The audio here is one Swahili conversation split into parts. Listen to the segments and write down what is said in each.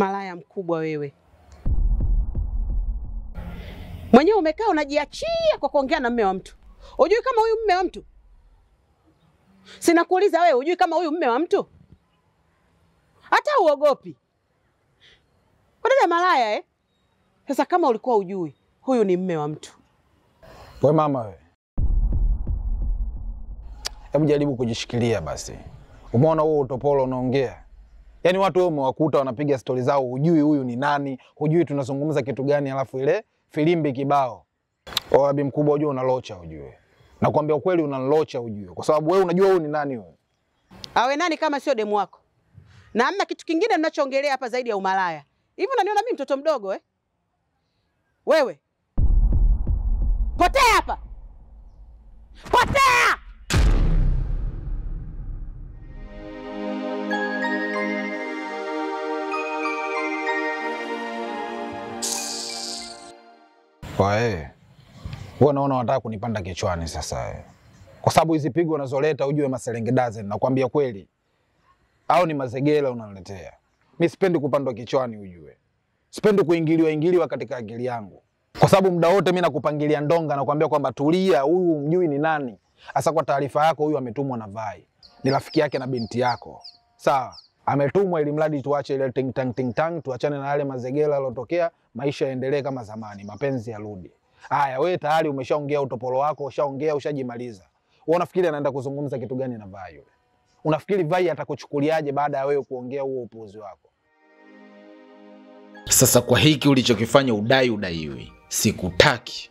Malaya mkubwa wewe, mwenyewe umekaa unajiachia kwa kuongea na mme wa mtu. Hujui kama huyu mme wa mtu? Sinakuuliza wewe, hujui kama huyu mme wa mtu? Hata uogopi kwa dada malaya eh? Sasa kama ulikuwa ujui, huyu ni mme wa mtu. We mama we, hebu jaribu kujishikilia basi. Umeona huo utopolo unaongea? Yaani watu wewe umewakuta wanapiga stori zao, hujui huyu ni nani, hujui tunazungumza kitu gani, alafu ile filimbi kibao. Bi mkubwa, unajua unalocha ujue. Nakwambia ukweli, unalocha ujue, kwa sababu wewe unajua huyu ni nani huyu. Awe nani kama sio demu wako? Na hamna kitu kingine mnachoongelea hapa zaidi ya umalaya. Hivi unaniona mimi mtoto mdogo eh? Wewe potea hapa, potea! Wae, wewe naona wanataka kunipanda kichwani sasa eh. Kwa sababu hizi pigo unazoleta ujue maselenge dozen, nakwambia kweli. Au ni mazegela unaniletea. Mi sipendi kupandwa kichwani ujue. Sipendi kuingiliwa ingiliwa katika akili yangu. Kwa sababu muda wote mi nakupangilia ndonga na kuambia kwamba tulia, huyu mjui ni nani. Hasa kwa taarifa yako, huyu ametumwa na Vai. Ni rafiki yake na binti yako. Sawa? Ametumwa ili mradi tuache ile ting tang ting tang, tuachane na yale mazegela yalotokea, maisha yaendelee kama zamani, mapenzi yarudi. Haya, wewe tayari umeshaongea utopolo wako, ushaongea, ushajimaliza. Wewe unafikiri anaenda kuzungumza kitu gani na Vai yule? Unafikiri Vai atakuchukuliaje baada ya wewe kuongea huo upuuzi wako? Sasa kwa hiki ulichokifanya udai udaiwi, sikutaki.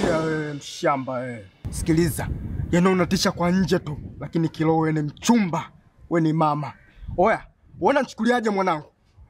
Tulia wewe mshamba wewe. Sikiliza, yaani unatisha kwa nje tu, lakini kiroho wewe ni mchumba, wewe ni mama. Oya, uona nichukuliaje mwanangu?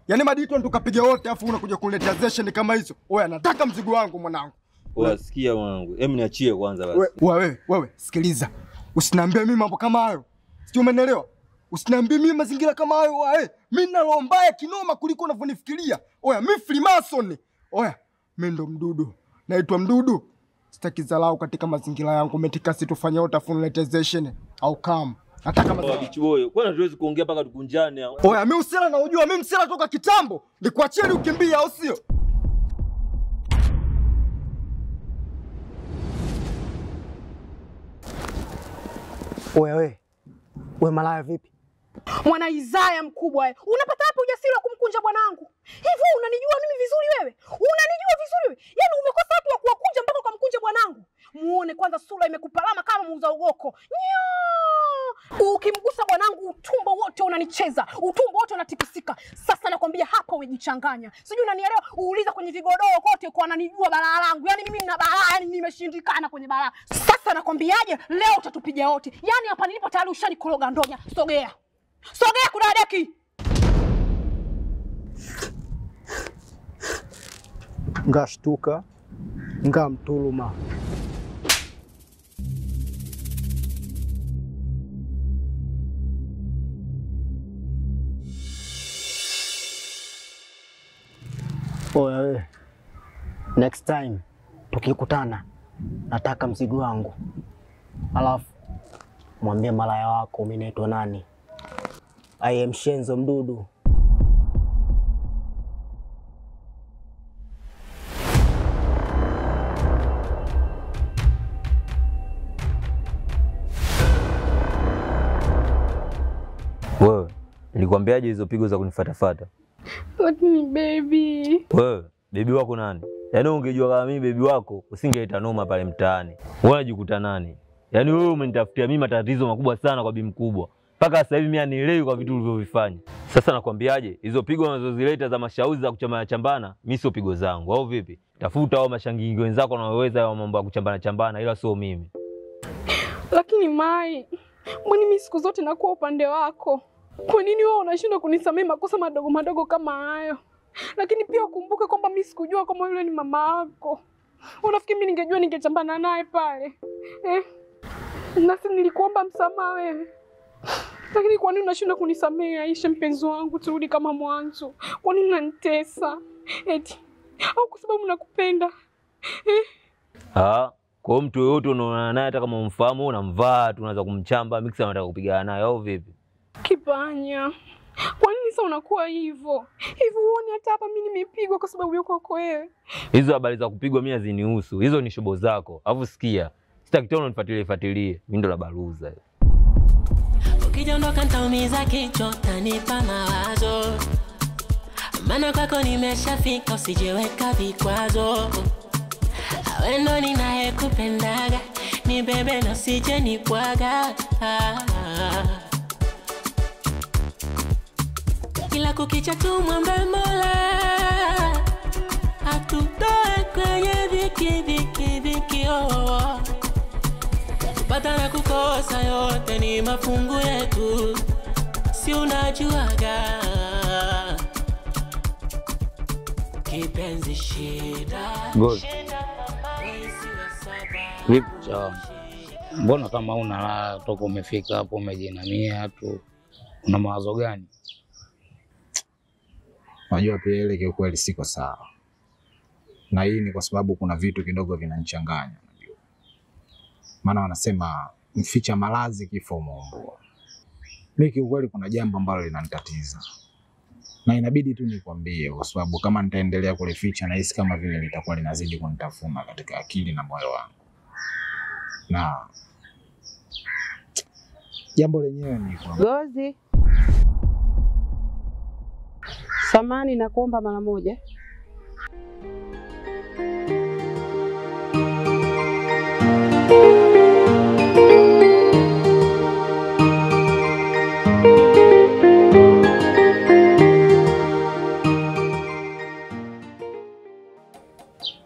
Yaani madito tukapiga wote afu unakuja kuniletea zesheni kama hizo. Oya, nataka mzigo wangu mwanangu. Oya, sikia mwanangu, hebu niachie kwanza basi. We- Wewe, wewe, sikiliza. Usiniambie mimi mambo kama hayo. Sio umeelewa? Usiniambie mimi mazingira kama hayo wae. Mimi na roho mbaya kinoma kuliko unavyonifikiria. Oya, mimi Freemason. Oya, mimi ndo mdudu. Naitwa mdudu. Sitaki dharau katika mazingira yangu. Umetika situfanye afu au kam. Nataka mazingira. Bichi boy, kwani hatuwezi kuongea mpaka tukunjane au? Oya, mimi usela na ujua mimi msela toka kitambo. Nikuachie ukimbia au sio? Oya we, we malaya vipi? Mwana Isaya mkubwa wewe. Unapata wapi ujasiri wa kumkunja bwanangu? Hivi unanijua mimi vizuri wewe? Unanijua vizuri wewe? Yaani umekosa watu wa kuwakunja mpaka ukamkunja bwanangu. Muone kwanza sura imekupalama kama muuza ugoko. Ukimgusa bwanangu utumbo wote unanicheza. Utumbo wote unatikisika. Sasa nakwambia hapa umejichanganya. Sijui unanielewa? Uuliza kwenye vigodoro kote kwa ananijua balaa langu. Yaani mimi nina balaa, yaani nimeshindikana kwenye balaa. Sasa nakwambiaje? Leo utatupiga wote. Yaani hapa nilipo tayari ushanikoroga ndonya. Sogea. Sogea kuna deki. Ngashtuka, ngamtuluma. Oya we, next time tukikutana, nataka mzigo wangu, alafu mwambie malaya wako mimi naitwa nani. I am Shenzo Mdudu. Nilikwambiaje hizo pigo za kunifatafata? me baby. Wewe, bebi wako nani? Yaani ungejua kama mimi bebi wako, usingeita noma pale mtaani. Wewe unajikuta nani? Yaani wewe umenitafutia mimi matatizo makubwa sana kwa bi mkubwa. Mpaka sasa hivi mimi anielewi kwa vitu ulivyovifanya. Sasa nakwambiaje, hizo pigo unazozileta za mashauzi za kuchambana chambana, mimi sio pigo zangu, au vipi? Tafuta hao mashangingi wenzako wanaoweza hayo mambo ya kuchambana chambana, ila sio mimi. Lakini Mai, mbona mimi siku zote nakuwa upande wako? Kwa nini wewe unashindwa kunisamehe makosa madogo madogo kama hayo? Lakini pia ukumbuke kwamba mimi sikujua kama yule ni mama yako. Unafikiri mimi ningejua ningechambana naye pale eh? Nasi nilikuomba msamaha wewe, lakini kwa nini unashindwa kunisamehe Aisha, mpenzi wangu, turudi kama mwanzo? Kwa nini unanitesa eti au kwa sababu nakupenda? eh? Ah, kwa mtu yoyote unaona naye hata kama umfahamu unamvaa tu unaweza kumchamba mix anataka kupigana naye au vipi? Kipanya, kwa nini sasa unakuwa hivyo hivi? Uone hata hapa mimi nimepigwa kwa sababu yako kwako wewe? Hizo habari za kupigwa mimi hazinihusu. Hizo ni shobo zako. Alafu sikia, sitaki tena unifuatilie fuatilie. Mimi ndo la baruza. Ukijondoka nitaumiza kichwa, utanipa mawazo, maana kwako nimeshafika, usijeweka vikwazo. Awe ndo ninayekupendaga, ni bebe na usije nibwaga. Kila kukicha tumwombe Mola atutoe kwenye dhiki dhiki dhiki, oh. Kupata na kukosa yote ni mafungu yetu, si unajuaga. Kipenzi shida. Vipi? Mbona kama una raha toka umefika hapo umejinamia tu, una mawazo gani? Unajua pia ile kiukweli siko sawa, na hii ni kwa sababu kuna vitu kidogo vinanichanganya. Unajua, maana wanasema mficha malazi kifo muumbua. Mi kiukweli kuna jambo ambalo linanitatiza na inabidi tu nikwambie, kwa sababu kama nitaendelea kulificha nahisi kama vile litakuwa linazidi kunitafuna katika akili na moyo wangu, na jambo lenyewe ni kwamba Gozi, samani na kuomba mara moja.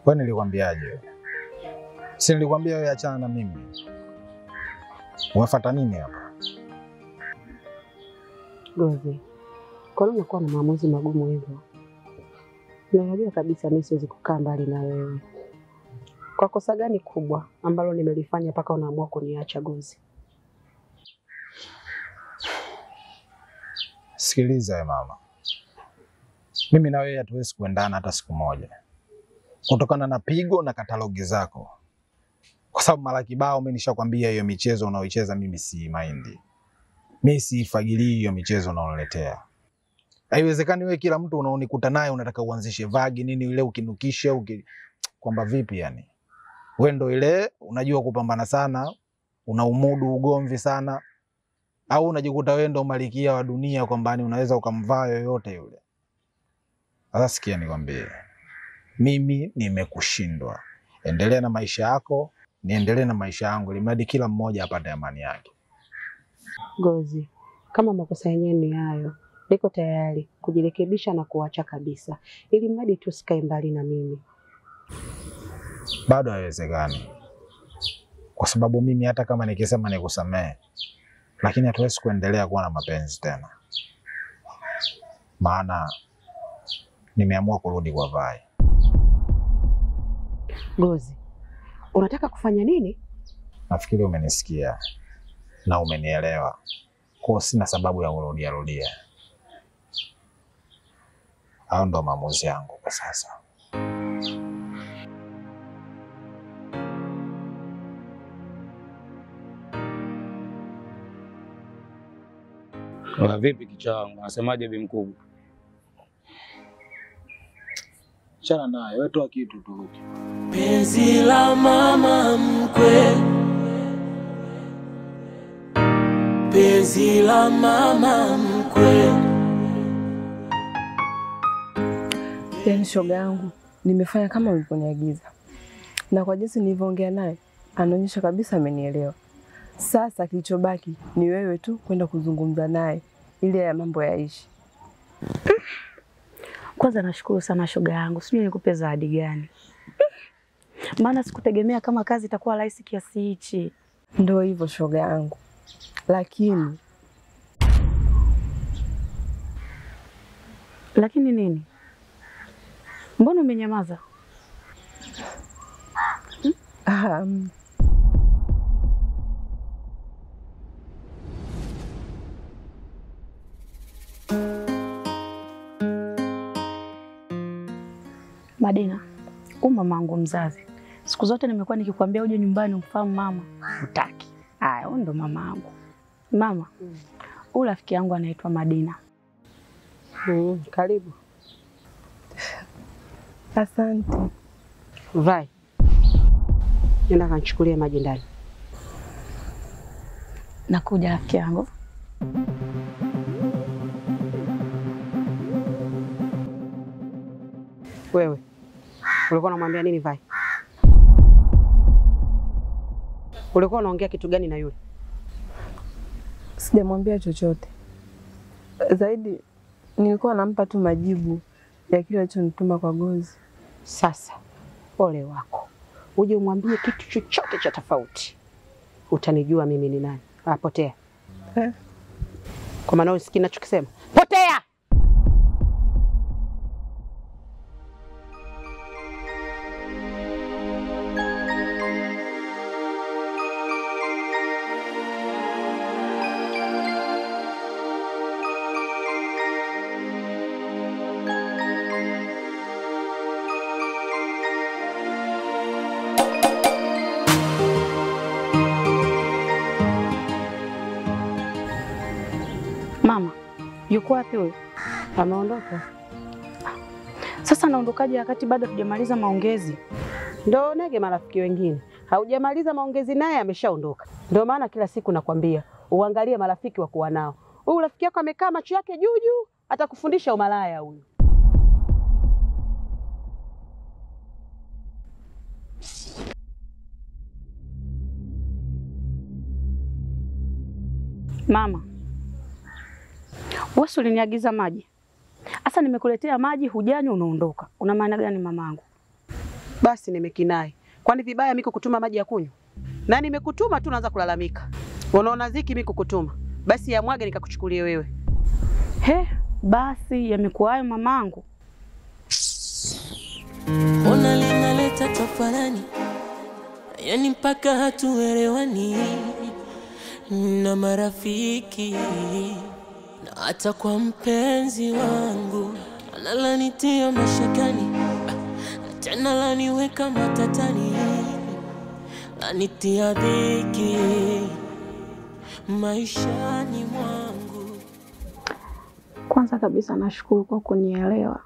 Kwani nilikwambiaje? wewe? Si nilikwambia wewe achana na mimi. Umefuata nini hapa? Gozi, kwa nini unakuwa na maamuzi magumu hivyo? Unajua kabisa mimi siwezi kukaa mbali na wewe. Kwa kosa gani kubwa ambalo nimelifanya mpaka unaamua kuniacha Gozi? Sikiliza ya mama, mimi na wewe hatuwezi kuendana hata siku moja, kutokana na pigo na katalogi zako, kwa sababu mara kibao mimi nishakwambia hiyo michezo unaoicheza mimi si maindi, mimi siifagilii hiyo michezo unaoniletea. Haiwezekani wewe kila mtu unaonikuta naye unataka uanzishe vagi nini ile ukinukishe uki... kwamba vipi yani, wewe ndo ile unajua kupambana sana, unaumudu ugomvi sana au unajikuta wewe ndo malikia wa dunia kwamba ni unaweza ukamvaa yoyote yule. Sasa sikia nikwambie, mimi nimekushindwa. Endelea na maisha yako, niendelee na maisha yangu, ili mradi kila mmoja apate amani yake. Gozi, kama makosa yenyewe ni hayo, niko tayari kujirekebisha na kuacha kabisa, ili mradi tu sikae mbali na mimi. Bado haiwezekani, kwa sababu mimi hata kama nikisema nikusamehe, lakini hatuwezi kuendelea kuwa na mapenzi tena, maana nimeamua kurudi kwa Vai. Gozi, unataka kufanya nini? Nafikiri umenisikia na umenielewa, kwa sina sababu ya kurudia rudia. Hayo ndo maamuzi yangu kwa sasa. Wa vipi kichwa wangu, unasemaje bi mkubwa? Chana naye, wewe toa kitu tu. Penzi la mama mkwe, penzi la mama mkwe. Yaani shoga yangu, nimefanya kama ulivyoniagiza, na kwa jinsi nilivyoongea naye anaonyesha kabisa amenielewa. Sasa kilichobaki ni wewe tu kwenda kuzungumza naye ili haya mambo yaishi. Kwanza nashukuru sana shoga yangu, sijui nikupe zawadi gani, maana sikutegemea kama kazi itakuwa rahisi kiasi hichi. Ndio hivyo shoga yangu, lakini Lakini nini? Mbona umenyamaza? Hmm? um, Madina, u mamangu mzazi, siku zote nimekuwa nikikwambia uje nyumbani umfahamu mama, utaki. Haya, huyu ndo mama mamangu. Mama, huyu rafiki yangu anaitwa Madina. Mm, karibu. Asante. Vai, nenda kanchukulie maji ndani. Nakuja rafiki yangu. Wewe ulikuwa unamwambia nini Vai? Ulikuwa unaongea kitu gani na yule? Sijamwambia chochote zaidi, nilikuwa nampa tu majibu ya kile alichonituma kwa Gozi. Sasa ole wako, uje umwambie kitu chochote cha tofauti, utanijua mimi ni nani. Ah, potea Eh. kwa maana usikii nachokisema. Potea! Yuko wapi huyo? Ameondoka. Sasa naondokaje wakati bado hatujamaliza maongezi? Ndo nege marafiki wengine, haujamaliza maongezi naye ameshaondoka. Ndio maana kila siku nakwambia uangalie marafiki wa kuwa nao. Huyu rafiki yako amekaa macho yake juu juu, atakufundisha umalaya huyu. Mama, wewe uliniagiza maji? Sasa nimekuletea maji, hujanywa, unaondoka. Una maana gani mamangu? Basi nimekinai. Kwani vibaya mimi kukutuma maji ya kunywa? Na nimekutuma tu naanza kulalamika. Unaona ziki mimi kukutuma. Basi ya yamwage nikakuchukulie wewe. He, basi yamekuwa hayo mamangu. Ona linaleta tafarani, yani mpaka hatuelewani na marafiki hata kwa mpenzi wangu analanitia mashakani, na tena laniweka matatani, lanitia dhiki maishani mwangu. Kwanza kabisa nashukuru kwa kunielewa,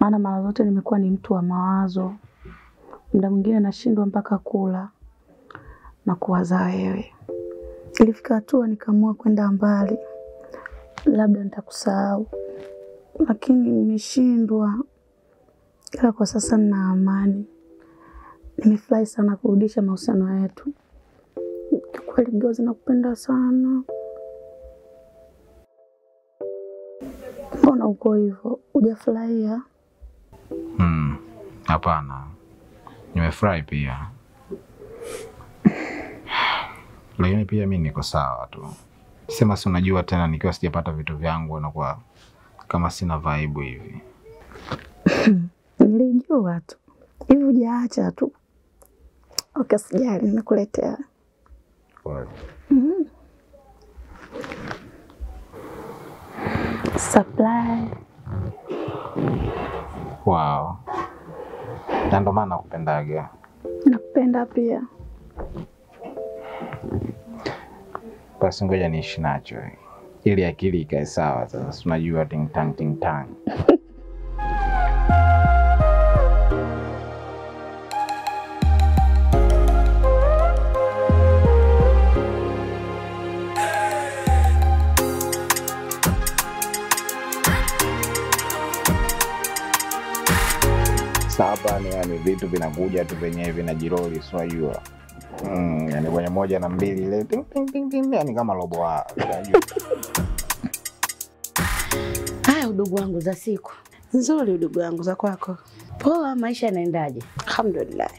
maana mara zote nimekuwa ni mtu wa mawazo. Muda mwingine nashindwa mpaka kula na kuwaza wewe. Ilifika hatua nikaamua kwenda mbali, labda nitakusahau, lakini nimeshindwa. Ila kwa sasa nina amani. Nimefurahi sana kurudisha mahusiano yetu. Kiukweli Gozi, nakupenda sana. Mbona uko hivyo? Hujafurahia? Hmm, Hapana, nimefurahi pia, lakini pia mi niko sawa tu. Sema si unajua tena, nikiwa sijapata vitu vyangu nakuwa kama sina vibe hivi. Nilijua tu hivi, ujaacha tu. Okay, sijali, nakuletea Mhm. Supply. Wow, na ndo maana nakupendaga. Nakupenda pia. Basi ngoja niishi nacho ili akili ikae sawa. Sasa unajua ting tang ting tang. saba ni yani vitu vinakuja tu vyenyewe vinajiroli, si unajua mm, yani kwenye moja na mbili ile yani kama robo wa. Haya, udugu wangu za siku Nzuri udugu wangu za kwako. poa, maisha yanaendaje? Alhamdulillah.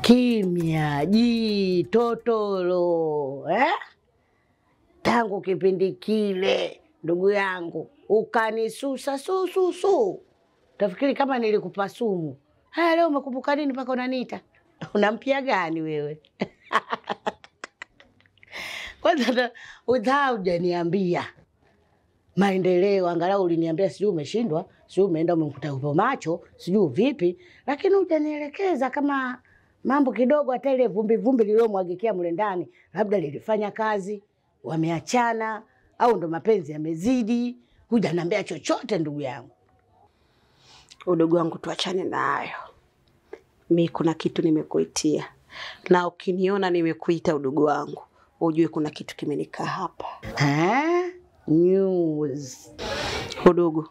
Kimya ji totolo eh? Tangu kipindi kile ndugu yangu ukanisusa sususu, tafikiri kama nilikupa sumu. Haya, leo umekumbuka nini mpaka unaniita? Una mpya gani wewe? Kwanza udhaa hujaniambia maendeleo, angalau uliniambia sijui umeshindwa, sijui umeenda umemkuta upo macho, sijui vipi, lakini hujanielekeza kama mambo kidogo, hata ile vumbi vumbi lililomwagikia mle ndani labda lilifanya kazi, wameachana au ndo mapenzi yamezidi. Hujaniambia chochote ndugu yangu. Udogo wangu, tuachane na hayo. Mi kuna kitu nimekuitia, na ukiniona nimekuita udugu wangu, ujue kuna kitu kimenikaa hapa. Eh? News. Udogo,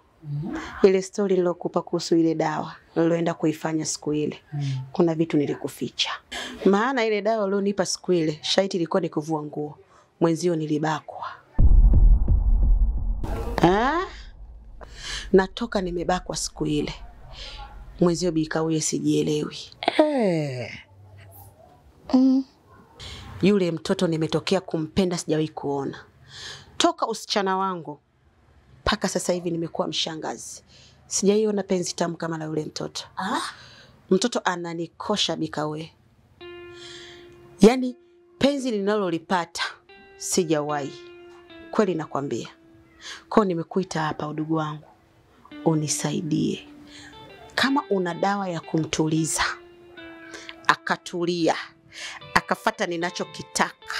ile stori nilokupa kuhusu ile dawa niloenda kuifanya siku ile, kuna vitu nilikuficha. Maana ile dawa ulionipa siku ile, shaiti ilikuwa ni kuvua nguo, mwenzio nilibakwa. Ah? Natoka nimebakwa siku ile, mwenzio bikauye sijielewi. Eh. Mm. Yule mtoto nimetokea kumpenda, sijawahi kuona toka usichana wangu mpaka sasa hivi nimekuwa mshangazi, sijaiona penzi tamu kama la yule mtoto. Ah? Mtoto ananikosha bikawe, yaani penzi linalolipata sijawahi kweli, nakwambia. Kwao nimekuita hapa, udugu wangu, unisaidie kama una dawa ya kumtuliza akatulia akafata ninachokitaka,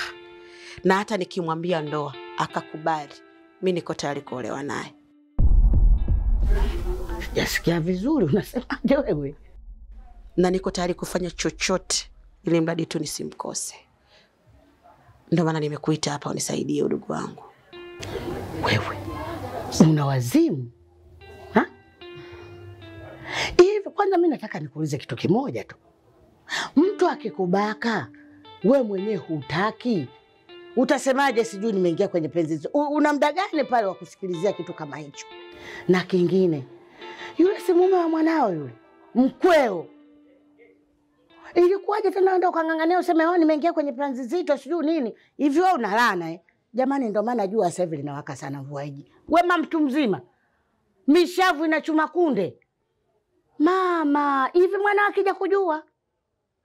na hata nikimwambia ndoa akakubali, mi niko tayari kuolewa naye. Sijasikia vizuri, unasemaje wewe? na niko tayari kufanya chochote ili mradi tu nisimkose. Ndio maana nimekuita hapa unisaidie, udugu wangu. Wewe una wazimu kwanza, mi nataka nikuulize kitu kimoja tu. Mtu akikubaka we mwenyewe hutaki, utasemaje? Sijui nimeingia kwenye penzi. Una muda gani pale wa kusikilizia kitu kama hicho? Na kingine, yule si mume wa mwanao yule mkweo, ilikuwaje tena enda ukang'ang'ania useme wewe nimeingia kwenye penzi zito sijui nini hivi? Wewe unalana eh? Jamani, ndio maana jua sasa hivi linawaka sana, mvua iji. Wema mtu mzima, mishavu inachuma kunde. Mama, hivi mwana akija kujua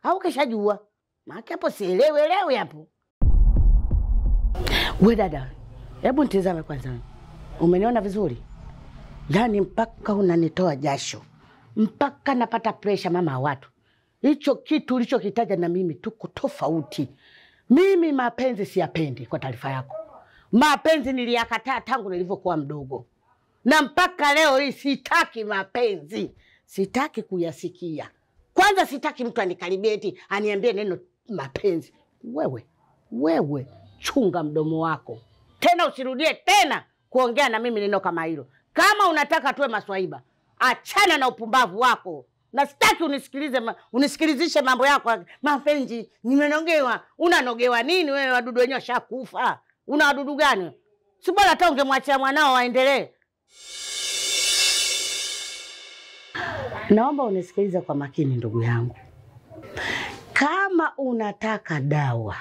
au keshajua? Maana hapo sielewi elewi hapo. We dada, hebu nitizame kwanza, umeniona vizuri? Yaani mpaka unanitoa jasho, mpaka napata presha, mama wa watu. Hicho kitu ulichokitaja na mimi tuko tofauti. Mimi mapenzi siyapendi, kwa taarifa yako. Mapenzi niliyakataa tangu nilivyokuwa mdogo, na mpaka leo hii sitaki mapenzi, sitaki kuyasikia. Kwanza sitaki mtu anikaribie eti aniambie neno mapenzi. Wewe wewe, chunga mdomo wako tena, usirudie tena kuongea na mimi neno kama hilo. Kama unataka tuwe maswaiba, achana na upumbavu wako na sitaki unisikilize ma, unisikilizishe mambo yako ya mapenzi. Nimenogewa. Unanogewa nini wewe? Wadudu wenyewe washakufa. Una wadudu gani? Si bora hata ungemwachia mwanao waendelee. Naomba unisikilize kwa makini, ndugu yangu. Kama unataka dawa,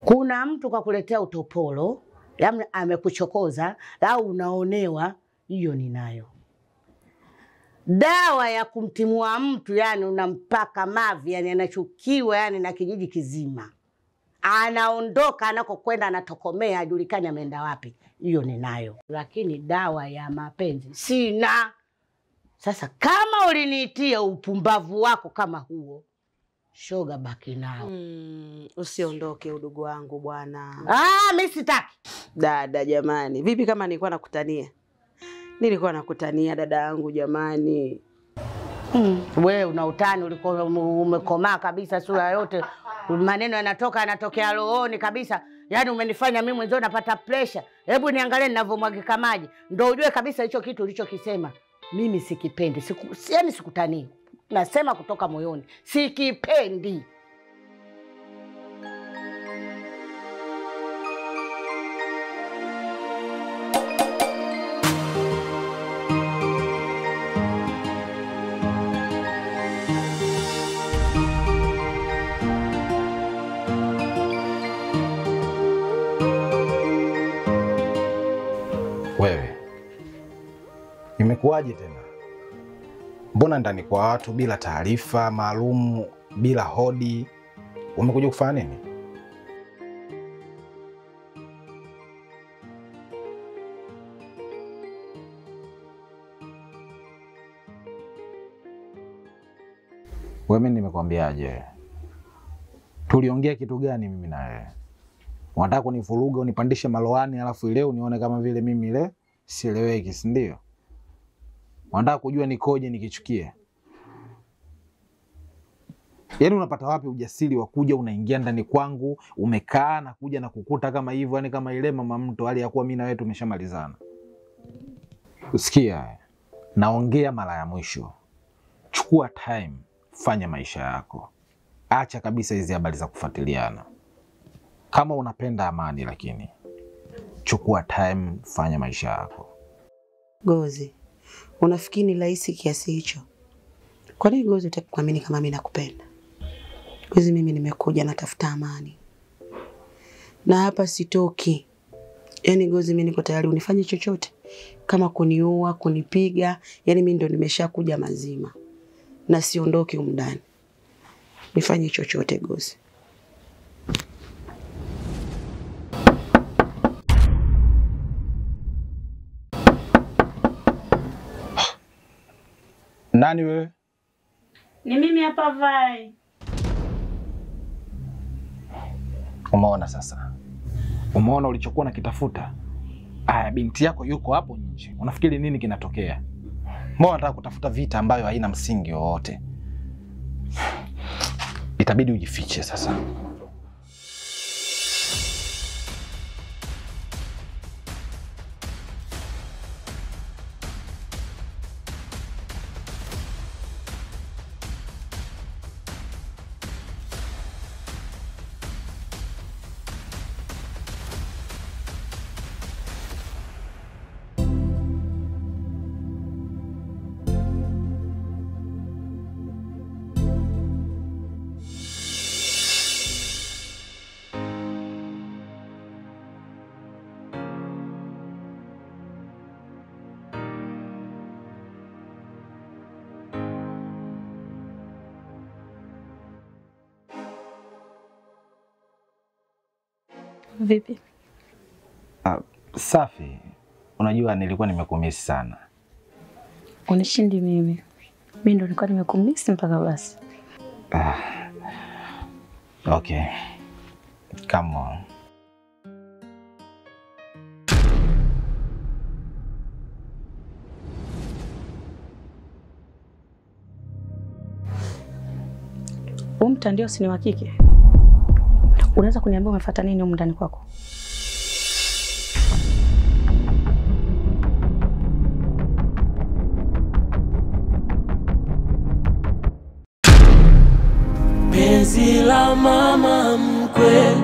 kuna mtu kakuletea utopolo, yaani amekuchokoza au unaonewa, hiyo ninayo dawa ya kumtimua mtu, yani unampaka mavi, yani anachukiwa yani na kijiji kizima, anaondoka anakokwenda, anatokomea, ajulikani ameenda wapi. Hiyo ninayo, lakini dawa ya mapenzi sina. Sasa kama uliniitia upumbavu wako kama huo, shoga, baki nao. Mm, usiondoke udugu wangu bwana. Ah, mi sitaki. Dada jamani, vipi kama nilikuwa nakutania? Nilikuwa nakutania dada yangu jamani. Mm. We una utani, ulikuwa umekomaa kabisa, sura yote maneno yanatoka yanatokea rohoni kabisa. Yaani umenifanya mimi mwenzio napata pressure. Hebu niangalie ninavyomwagika maji, ndio ujue kabisa hicho kitu ulichokisema mimi sikipendi. Siku, yani sikutani, sikutanii, nasema kutoka moyoni, sikipendi. imekuwaje tena? Mbona ndani kwa watu bila taarifa maalum, bila hodi? Umekuja kufanya nini? Wewe nimekwambiaje? Tuliongea kitu gani mimi na wewe? Unataka kunivuruga unipandishe maloani, alafu leo nione kama vile mimi le sieleweki, si ndio? Unataka kujua nikoje nikichukie? Yaani unapata wapi ujasiri wa kuja unaingia ndani kwangu, umekaa na kuja na kukuta kama hivyo, yani kama ile mama mtu, hali ya kuwa mimi na wewe tumeshamalizana. Usikia, naongea mara ya mwisho, chukua time, fanya maisha yako, acha kabisa hizi habari za kufuatiliana. Kama unapenda amani, lakini chukua time, fanya maisha yako. Gozi, unafikiri ni rahisi kiasi hicho? Kwa nini Gozi utaki kuamini kama mimi nakupenda? Gozi, mimi nimekuja natafuta amani na hapa sitoki. Yaani Gozi, mimi niko tayari unifanye chochote, kama kuniua, kunipiga, yaani mimi ndo nimeshakuja mazima na siondoki humu ndani. Nifanye chochote Gozi. Nani wewe? Ni mimi hapa Vai. Umeona sasa, umeona ulichokuwa nakitafuta. Aya, binti yako yuko hapo nje, unafikiri nini kinatokea? Mbona unataka kutafuta vita ambayo haina msingi wowote? Itabidi ujifiche sasa. Vipi? Ah, safi. Unajua nilikuwa nimekumisi sana. Unishindi mimi. Mimi ndo nilikuwa nimekumisi mpaka basi. Ah, okay. Come on. Huu mtandio si ni wa kike? Unaweza kuniambia umefuata nini huko ndani kwako? penzi la mama mkwe,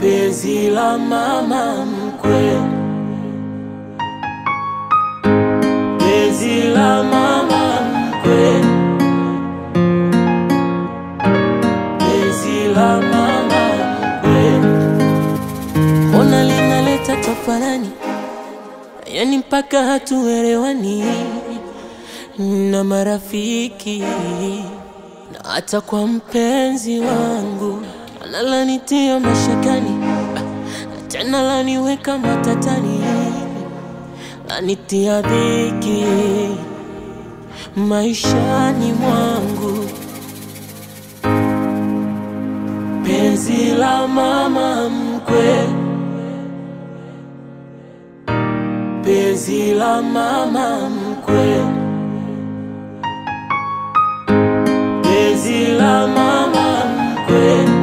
penzi la mama mkwe, tafarani, yani mpaka hatuelewani. Na marafiki na hata kwa mpenzi wangu. Analanitia mashakani, tena laniweka matatani, lanitia dhiki maishani mwangu. Penzi la mama mkwe, penzi la mama mkwe, penzi la mama mkwe.